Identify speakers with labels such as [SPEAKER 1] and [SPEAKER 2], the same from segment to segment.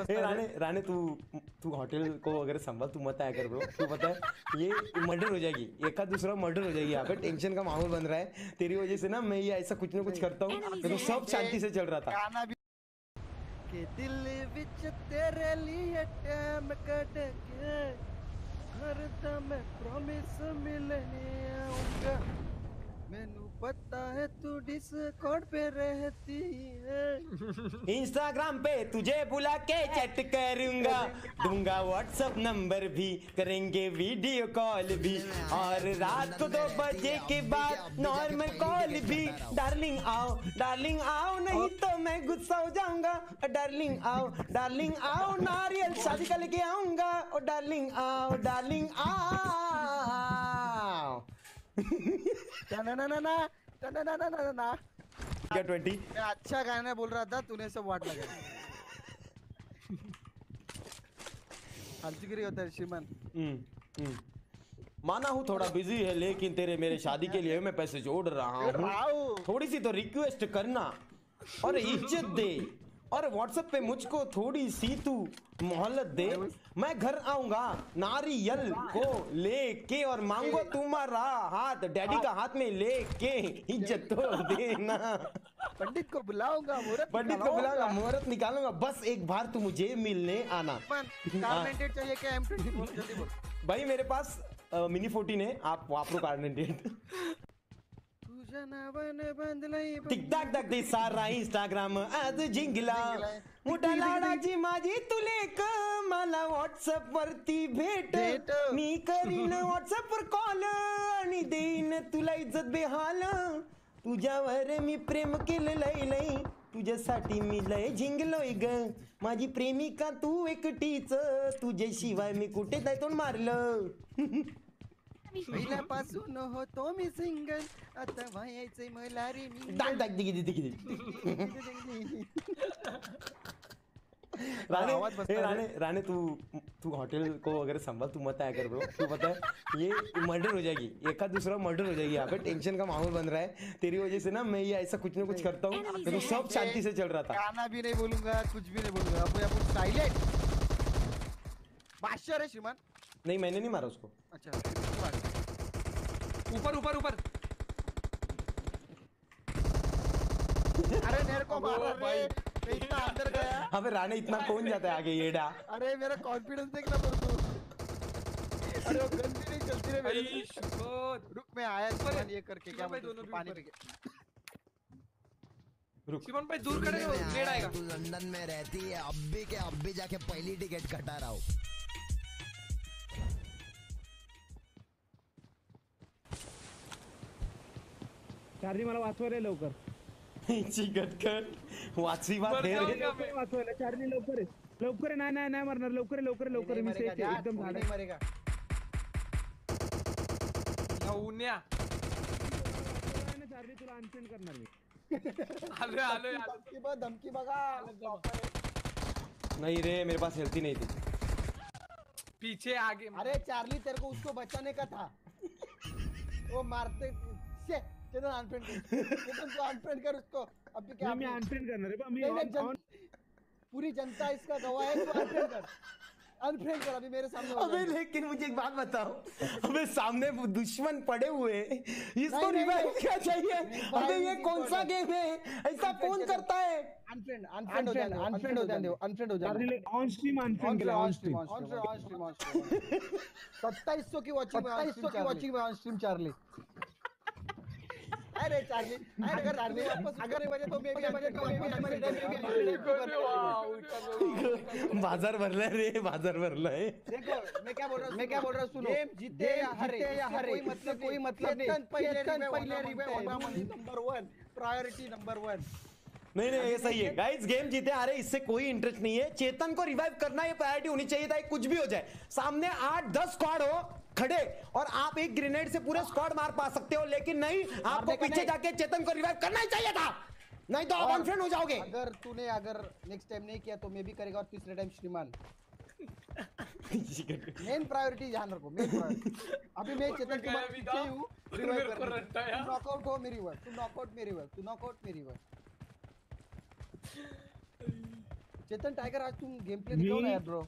[SPEAKER 1] फंसता है
[SPEAKER 2] राणे राणे तू तू होटल को वगैरह संभाल तू मत आया कर ब्रो तू पता है ये मर्डर हो जाएगी। एक दूसरा मर्डर हो जाएगी यहाँ पे। टेंशन का माहौल बन रहा है। तेरी वजह से ना मैं ये ऐसा कुछ ना कुछ करता हूँ। तो सब शांति से चल रहा था।
[SPEAKER 1] के दिल विच तेरे लिए टाइम कट के हर दम प्रॉमिस मिलने पता है तू डिस्कॉर्ड पे रहती है।
[SPEAKER 2] इंस्टाग्राम पे तुझे बुला के चैट करूँगा। दूँगा व्हाट्सअप नंबर भी, करेंगे वीडियो कॉल भी। और रात को दो बजे के बाद नॉर्मल कॉल भी। डार्लिंग आओ डार्लिंग आओ, नहीं तो मैं गुस्सा हो जाऊँगा। डार्लिंग आओ डार्लिंग आओ, नारियल शादी का लेके आऊँगा। ओ डार्लिंग आओ डार्लिंग आओ
[SPEAKER 1] ना ना ना ना ना ना ना ना ना
[SPEAKER 2] क्या ट्वेंटी
[SPEAKER 1] मैं अच्छा गाना बोल रहा था तूने सब वाट लगा हल्चुगिरी होता है श्रीमान।
[SPEAKER 2] हम्म, हम्म। माना हूँ थोड़ा बिज़ी है लेकिन तेरे मेरे शादी के लिए मैं पैसे जोड़ रहा हूँ। थोड़ी सी तो रिक्वेस्ट करना। और इज़्ज़त दे। और व्हाट्सएप पे मुझको थोड़ी सी तू मोहल्लत दे। मैं घर आऊँगा नारियल को लेके और मांगो तुम्हारा हाथ डैडी का हाथ में लेके इज़्ज़त तो देना।
[SPEAKER 1] पंडित को बुलाऊँगा मुहूर्त
[SPEAKER 2] पंडित को बुलाऊँगा मुहूर्त निकालूँगा। बस एक बार तू मुझे मिलने आना। हाँ।
[SPEAKER 1] चाहिए क्या? एम जल्दी बोल।
[SPEAKER 2] भाई मेरे पास मिनी फोर्टीन है आप वापरो कार्ड
[SPEAKER 1] तुझ्या नावाने बांधलंय
[SPEAKER 2] सारा इंस्टाग्राम आज जिंकला. मोठा लाडाची माझी तुले क मला व्हॉट्सअप वरती भेट.
[SPEAKER 1] भेट.
[SPEAKER 2] मी करीन व्हॉट्सअप वर कॉल आणि देईन तुला इज्जत बेहाल. तुझ्यावर मी प्रेम केलं लय. लय तुझ्यासाठी मी लय झिंगलोय ग. माझी प्रेमिका तू एकटीच. तुझ्याशिवाय मी कुठे तोंड मारलं?
[SPEAKER 1] पहिल्यापासून होतो मी सिंगल. आता व्हायचंय मला रे मी
[SPEAKER 2] डाक डाक दिगी दिगी दिगी राणे ए, राणे राणे तू तू होटल को वगैरह संभाल तू मत आया कर ब्रो तू पता है ये मर्डर हो जाएगी. एक दूसरा मर्डर हो जाएगी. यहाँ पे टेंशन का माहौल बन रहा है. तेरी वजह से ना मैं ये ऐसा कुछ ना कुछ करता हूँ तो सब शांति से चल रहा था.
[SPEAKER 1] गाना भी नहीं बोलूँगा कुछ भी नहीं बोलूँगा. अब अपन साइलेंट बादशाह रे श्रीमान.
[SPEAKER 2] नहीं मैंने नहीं मारा उसको।
[SPEAKER 1] अच्छा
[SPEAKER 3] ऊपर। ऊपर ऊपर
[SPEAKER 1] अरे मेरे को मारा। मैं इतना अंदर गया।
[SPEAKER 2] अबे राणे इतना कौन जाता है आगे येडा
[SPEAKER 1] अरे मेरा कॉन्फिडेंस देखना पर तू अरे वो गन भी नहीं चलती रे मेरे
[SPEAKER 3] भाई
[SPEAKER 1] रुक मैं आया श्रीमान ये करके क्या
[SPEAKER 3] भाई, दोनों
[SPEAKER 1] पानी
[SPEAKER 3] भी
[SPEAKER 1] पी के।
[SPEAKER 2] रुक।
[SPEAKER 3] शिवन भाई दूर खड़े हो
[SPEAKER 4] सुनने में
[SPEAKER 3] रेड
[SPEAKER 4] आया
[SPEAKER 3] आएगा।
[SPEAKER 4] तू लंदन में रहती है अब भी के अब भी जाके पहली टिकट कटा रहा हूँ।
[SPEAKER 5] चार्ली मला वाचवा रे लवकर.
[SPEAKER 2] चिकट कर वाचवी बात
[SPEAKER 3] मर
[SPEAKER 2] है रे.
[SPEAKER 5] वाचवायला चार्ली लवकर आहे. लवकर आहे. नाही नाही नाही मरणार. लवकर आहे, लवकर आहे, लवकर आहे. मी safe आहे. एकदम झाड
[SPEAKER 1] नहीं मरेगा.
[SPEAKER 3] उन्या.
[SPEAKER 5] तुला अनसेंड करणार मी.
[SPEAKER 3] आलोय आलोय आलोय.
[SPEAKER 1] धमकी बघ धमकी बघा.
[SPEAKER 2] नहीं रे मेरे पास हेल्थी नहीं थी
[SPEAKER 3] पीछे आगे.
[SPEAKER 1] अरे चार्ली तेरे को उसको बचाने का था. वो मारते से चेतन अनफ्रेंड कर चेतन को अनफ्रेंड कर उसको। अभी क्या
[SPEAKER 5] मी अनफ्रेंड आहे बा. मी
[SPEAKER 1] नहीं, नहीं,
[SPEAKER 5] on-
[SPEAKER 1] जन, पूरी जनता इसका गवाह है तो अनफ्रेंड कर। अनफ्रेंड कर अभी मेरे सामने हो
[SPEAKER 2] अबे। लेकिन मुझे एक बात बताओ। अबे सामने वो दुश्मन पड़े हुए। इसको रिवाइव। क्या चाहिए? अबे ये कौन सा
[SPEAKER 1] करना।
[SPEAKER 2] गेम है? ऐसा कौन
[SPEAKER 1] करना।
[SPEAKER 2] करता है?
[SPEAKER 1] अनफ्रेंड अनफ्रेंड हो जाने अनफ्रेंड हो जाने दो अनफ्रेंड हो जाने
[SPEAKER 5] on stream unfriend on stream
[SPEAKER 1] on stream on stream on stream सत्ताईस सौ की वॉचिंग सत्ताईस सौ की वॉचिंग में ऑन स्ट्रीम चार्ली अरे चार्ली अगर चार्ली अगर बजे तो मैं बजे तो मैं
[SPEAKER 2] बाज़ार भरलाय रे बाज़ार भरलाय
[SPEAKER 1] देखो मैं क्या बोल रहा हूँ मैं क्या बोल रहा हूँ सुनो। जीते या हारे या हारे कोई मतलब कोई मतलब नहीं। पहले पहले पहले number one priority number one
[SPEAKER 2] नहीं नहीं ये सही है। गाइस गेम जीते आ रहे इससे कोई इंटरेस्ट नहीं है। चेतन को रिवाइव करना ये प्रायोरिटी होनी चाहिए था कुछ भी हो जाए। सामने आठ दस स्क्वाड हो खड़े और आप एक ग्रेनेड से पूरे स्क्वाड मार पा सकते हो लेकिन नहीं आपको पीछे जाके चेतन को रिवाइव करना ही चाहिए था। नहीं तो आप अनफ्रेंड हो जाओगे।
[SPEAKER 1] अगर तूने अगर नेक्स्ट टाइम नहीं किया तो मैं भी करेगा और तीसरे टाइम श्रीमान। मेन प्रायोरिटी ध्यान रखो मेन प्रायोरिटी अभी मैं चेतन तुम्हारे पीछे ही हूँ
[SPEAKER 3] फिर
[SPEAKER 1] revive
[SPEAKER 3] मेरे को
[SPEAKER 1] करने।
[SPEAKER 3] रट्टाया।
[SPEAKER 1] तू नॉकआउट हो मेरी वर्ड तू नॉकआउट मेरी वर्ड तू नॉकआउट मेरी वर्ड चेतन टाइगर आज तुम गेम प्ले दिखाओ ना यार ब्रो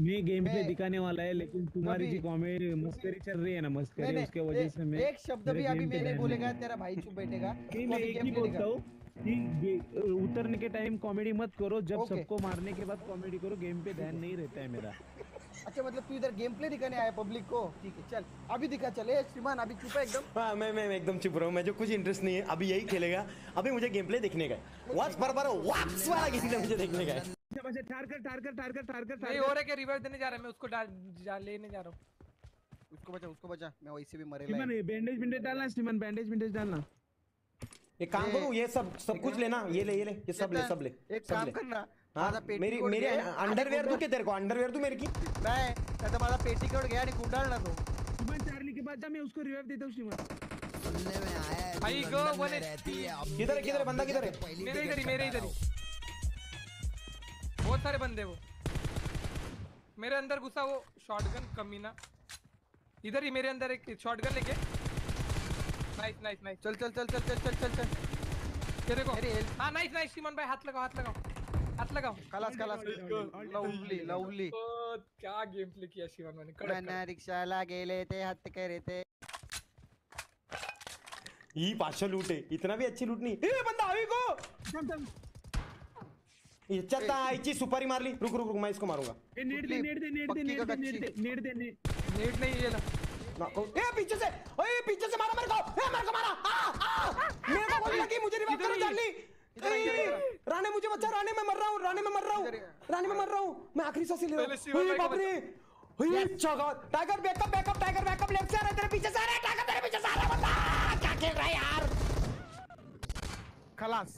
[SPEAKER 5] मैं गेम प्ले दिखाने वाला है लेकिन तुम्हारी जो कॉमेडी मस्करी चल रही है ना मस्करी उसके वजह से मैं
[SPEAKER 1] एक शब्द भी अभी मैंने बोलेगा तेरा भाई चुप बैठेगा
[SPEAKER 5] मैं एक ही बोलता हूँ कि उतरने के टाइम कॉमेडी मत करो जब
[SPEAKER 1] Okay.
[SPEAKER 5] सबको मारने के बाद कॉमेडी करो गेम पे ध्यान नहीं रहता है मेरा।
[SPEAKER 1] अच्छा मतलब तू इधर गेम प्ले दिखाने आया पब्लिक को? ठीक है चल अभी दिखा चले श्रीमान अभी चुप है एकदम।
[SPEAKER 2] हाँ मैं मैं एकदम चुप रहा हूँ मैं जो कुछ इंटरेस्ट नहीं है अभी यही खेलेगा अभी मुझे गेम प्ले देखने का है। वाच बराबर वाच वाला गेम प्ले मुझे देखने का
[SPEAKER 5] ठार कर ठार कर ठार कर ठार कर
[SPEAKER 3] नहीं हो रहा क्या रिवाइव देने जा रहा है मैं उसको डाल लेने जा रहा हूँ।
[SPEAKER 1] उसको बचा उसको बचा मैं वैसे भी मरेला
[SPEAKER 5] स्टीमन बैंडेज बैंडेज डालना स्टीमन बैंडेज बैंडेज डालना।
[SPEAKER 2] एक काम करूँ ये सब सब कुछ लेना ये ले ये ले ये सब ले सब ले
[SPEAKER 1] एक काम करना
[SPEAKER 2] हाँ
[SPEAKER 1] माझा
[SPEAKER 2] मेरी मेरी
[SPEAKER 1] घे।
[SPEAKER 2] तू
[SPEAKER 1] गुंडाळ-
[SPEAKER 2] तेरे को अंडरवेयर तू मेरे की?
[SPEAKER 1] नाही तर माझा पेटीकोट घे आणि गुंडाळ ना तो।
[SPEAKER 5] स्टीमन चार्ली के बाद जा मैं उसको रिवाइव देता हूँ स्टीमन
[SPEAKER 4] सुनने में आया है
[SPEAKER 3] भाई गो, वन
[SPEAKER 2] किधर है, किधर है, बंदा किधर है?
[SPEAKER 3] मेरे इधर ही मेरे इधर ही। बहुत सारे बंदे वो। मेरे अंदर घुसा वो शॉटगन कमीना। इधर ही मेरे अंदर एक शॉटगन लेके। नाइस नाइस नाइस
[SPEAKER 1] चल चल चल चल चल चल चल चल।
[SPEAKER 3] तेरे को हाँ नाइस नाइस शिमन भाई हाथ लगाओ हाथ लगाओ। हाथ लगाओ।
[SPEAKER 1] खलास खलास लवली लवली
[SPEAKER 3] क्या गेम प्ले किया शिवन मैंने कड़क
[SPEAKER 1] मना रिक्षाला गेले ते हत्त करे ते
[SPEAKER 2] ही पाचशे लूट इतना भी अच्छी लूट नहीं। ए बंदा अभी को!
[SPEAKER 5] थम थम
[SPEAKER 2] ये चलता आईची सुपारी मार ली। रुक रुक रुक मैं इसको मारूँगा।
[SPEAKER 5] ए नेट दे नेट दे नेट दे नेट दे नेट दे नेट दे नेट
[SPEAKER 3] नहीं ये
[SPEAKER 2] ना, ए पीछे से ओए पीछे से मारा मेरे को ए मेरे को मारा आ आ। मेरे को गोली लगी मुझे रिवाइव करो जल्दी। राणे मुझे बचा राणे मैं मर रहा हूँ राणे मैं मर रहा हूँ राणे मैं मर रहा हूँ। मैं आखिरी सांस ले रहा हूँ। ओए बाप रे। ओए जगह tiger backup backup tiger backup left से आ रहा है तेरे पीछे से आ रहा है टाइगर तेरे पीछे से आ रहा है बंदा क्या खेल रहा है यार?
[SPEAKER 1] खलास।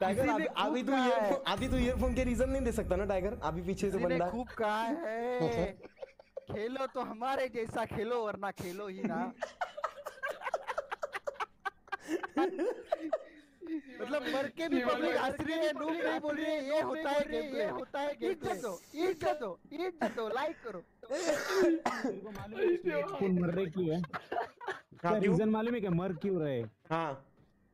[SPEAKER 2] टाइगर अभी तू अभी तू ईयरफोन के रीजन नहीं दे सकता ना टाइगर अभी पीछे से बंदा
[SPEAKER 1] खूब कहा है खेलो तो हमारे जैसा खेलो वरना खेलो ही ना मतलब मर के भी पब्लिक हंस रही है नूब नहीं बोल रही है ये होता है गेम ये होता है इज़्ज़त दो इज़्ज़त दो इज़्ज़त दो लाइक करो।
[SPEAKER 5] मालूम है कौन मर रहे क्यों है? क्या रीजन मालूम है क्या? मर क्यों रहे?
[SPEAKER 2] हाँ।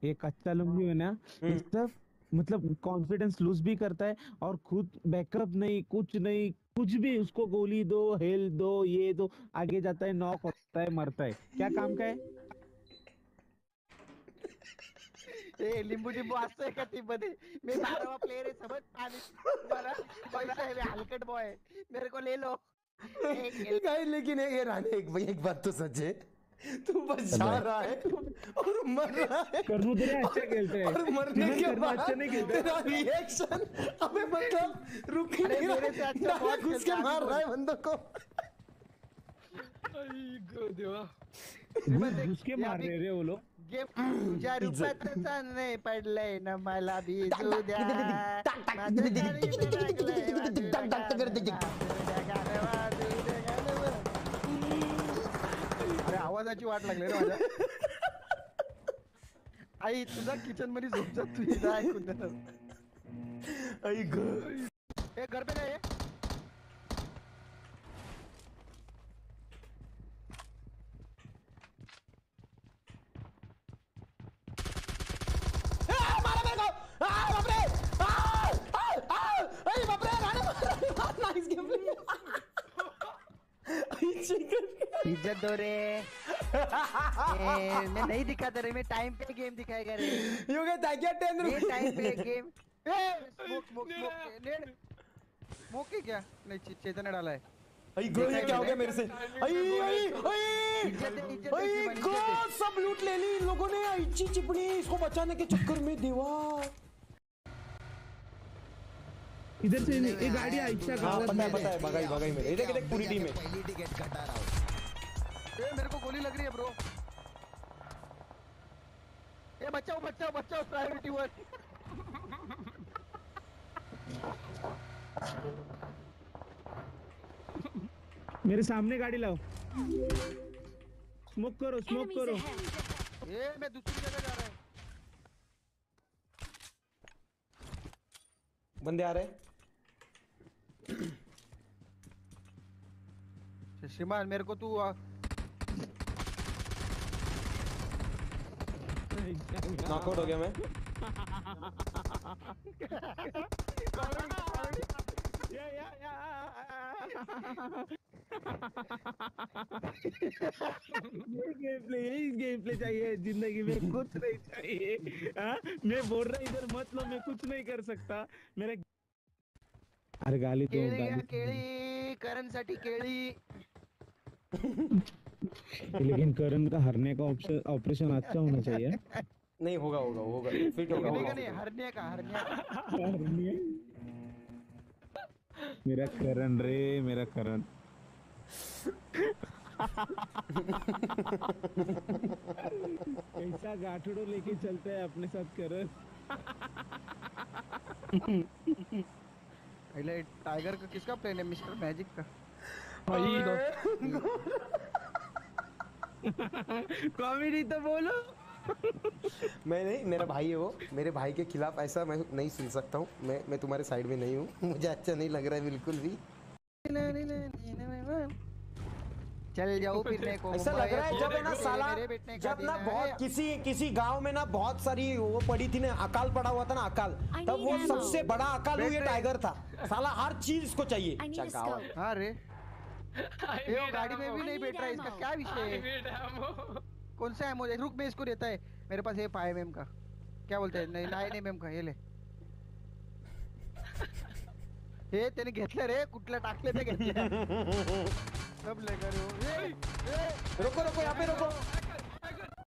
[SPEAKER 5] ये कच्चा लुंगी है ना
[SPEAKER 2] हम्म।
[SPEAKER 5] ये सब मतलब कॉन्फिडेंस लूज भी करता है और खुद बैकअप नहीं कुछ नहीं कुछ भी उसको गोली दो हेल्थ दो ये दो आगे जाता है नॉक होता है मरता है। क्या काम का है?
[SPEAKER 1] ए लिंबू लिंबू असतोय का टीम मध्ये? मी बारावा प्लेयर आहे समज. आणि मला पैसा आहे मी हलकट बॉय मेरे को ले लो. एक
[SPEAKER 2] गाइस लेकिन ये राणे एक भाई एक बात तो सच है तू बस जा रहा है. और मर रहा है.
[SPEAKER 5] कर्नू तेरे अच्छा खेलते हैं
[SPEAKER 2] और मरने के बाद
[SPEAKER 5] अच्छा नहीं खेलता
[SPEAKER 2] तेरा रिएक्शन अबे मतलब रुक ही
[SPEAKER 1] अरे
[SPEAKER 2] नहीं
[SPEAKER 1] मेरे से अच्छा बहुत
[SPEAKER 2] घुस के मार रहा है बंदों को.
[SPEAKER 3] आई गो देवा.
[SPEAKER 5] घुस घुस के मार रहे रे वो लोग.
[SPEAKER 1] तुझ्या रूपात पडलंय ना मला भिजू द्या अरे आवाजाची वाट लागली रे माझ्या. आई तुझा किचनमध्ये झोपचा तुझी ऐकून
[SPEAKER 2] आई घर
[SPEAKER 1] हे घर पे काय इज़्ज़त दो रे ए, मैं नहीं दिखाता रे मैं टाइम पे गेम दिखाएगा रे
[SPEAKER 2] यू गेट दैट गेट 10
[SPEAKER 1] ये टाइम पे गेम स्मोक स्मोक स्मोक नेड स्मोक क्या? नहीं चेतन ने डाला है।
[SPEAKER 2] आई गो ये क्या हो गया मेरे से? आई आई आई आई गो सब लूट ले ली इन लोगों ने चिपड़ी इसको बचाने के चक्कर में देवा
[SPEAKER 5] इधर से नहीं, ये गाड़ी आयशा
[SPEAKER 2] हाँ
[SPEAKER 5] गावात
[SPEAKER 2] पता है पता है भगाई भगाई मेरे। देख पूरी टीम है।
[SPEAKER 4] पहली टिकट कटा रहा हूँ।
[SPEAKER 1] ए मेरे को गोली लग रही है ब्रो ए बचाओ बचाओ बचाओ प्रायोरिटी वन
[SPEAKER 5] मेरे सामने गाड़ी लाओ। स्मोक करो स्मोक करो.
[SPEAKER 1] ए मैं दूसरी जगह जा रहा हूँ.
[SPEAKER 2] बंदे आ रहे हैं।
[SPEAKER 1] श्रीमान मेरे को तू
[SPEAKER 2] नॉकआउट हो गया मैं
[SPEAKER 5] या, या, या. ये गेम प्ले यही गेम प्ले चाहिए ज़िंदगी में कुछ नहीं चाहिए हाँ? मैं बोल रहा इधर मत लो मैं कुछ नहीं कर सकता मेरे अरे गाली गाली
[SPEAKER 1] केळी करण साठी केळी
[SPEAKER 5] लेकिन करण का हरने का ऑप्शन ऑपरेशन अच्छा होना चाहिए।
[SPEAKER 2] नहीं होगा होगा होगा। फिट होगा होगा।
[SPEAKER 1] नाही हरण्या का हरण्या
[SPEAKER 5] मेरा करण रे मेरा करण। ऐसा गाठड़ो लेके चलता है अपने साथ करण।
[SPEAKER 1] पहले टाइगर का किसका प्लेन है? मिस्टर मैजिक का?
[SPEAKER 5] कॉमेडी तो बोलो।
[SPEAKER 2] मैं नहीं मेरा भाई है वो। मेरे भाई के खिलाफ ऐसा मैं नहीं सुन सकता हूँ। मैं मैं तुम्हारे साइड में नहीं हूँ। मुझे अच्छा नहीं लग रहा है बिल्कुल भी।
[SPEAKER 1] चल जाओ फिरने को
[SPEAKER 2] ऐसा लग रहा है जब है ना साला
[SPEAKER 1] मेरे
[SPEAKER 2] जब ना बहुत किसी किसी गाँव में ना बहुत सारी वो पड़ी थी ना अकाल पड़ा हुआ था ना अकाल। तब वो सबसे बड़ा अकाल वो ये टाइगर था। साला हर चीज़ इसको चाहिए।
[SPEAKER 6] I
[SPEAKER 1] ये वो गाड़ी में भी नहीं बैठ रहा है इसका क्या विषय है? कौन सा एमओ रुक मैं इसको देता है। मेरे पास ये फाइव एम का। क्या बोलते हैं? नहीं नाइन एम एम का ये ले। हे त्याने घेतलं रे कुठलं टाकलं ते घेतलं। सब लेकर
[SPEAKER 2] रुको रुको यहाँ पे रुको।